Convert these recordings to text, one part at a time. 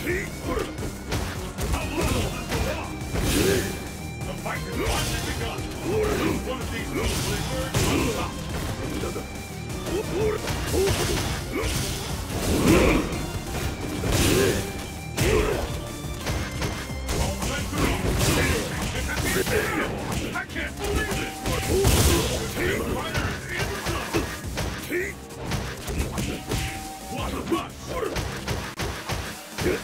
Attack!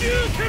You